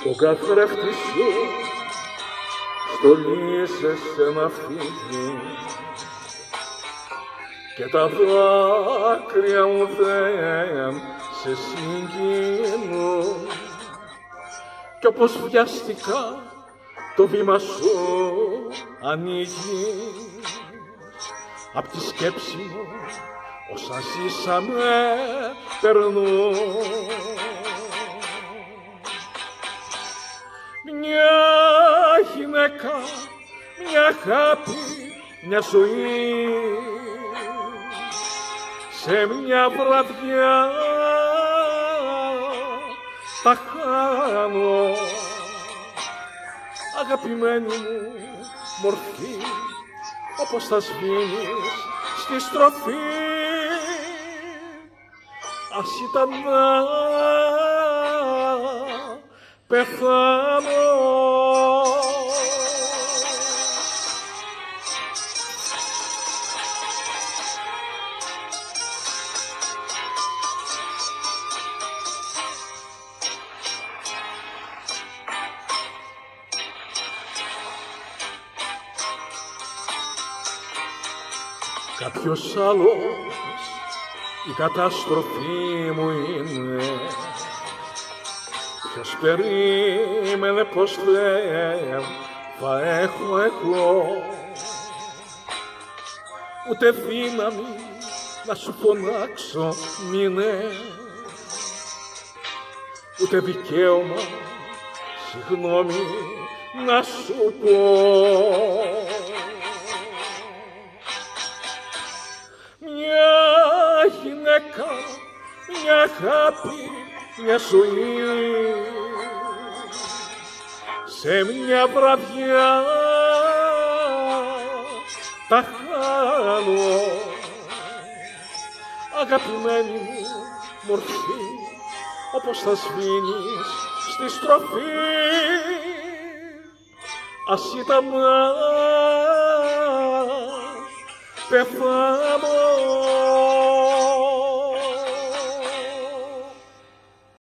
στον καθρέφτη σου στολίζεσαι να φύγει και τα δάκρυα μου δεν σε συγκινούν. Κι όπως βιαστικά το βήμα σου ανοίγει απ' τη σκέψη μου όσα ζήσαμε περνούν γυναίκα, μια αγάπη, μια ζωή. Σε μια βραδιά τα χάνω. Αγαπημένη μου μορφή όπως θα σβήνεις στη στροφή. Ας ήταν να πεθάνω Κάποιος άλλος η καταστροφή μου είναι. Ποιος περίμενε πως δεν θα έχω εγώ. Ούτε δύναμη να σου φωνάξω μήνε Ούτε δικαίωμα συγγνώμη να σου πω μια αγάπη, μια ζωή. Σε μια βραδιά τα χάνω. Αγαπημένη μου μορφή όπως θα σβήνεις στη στροφή. Ας ήταν να πεθάνω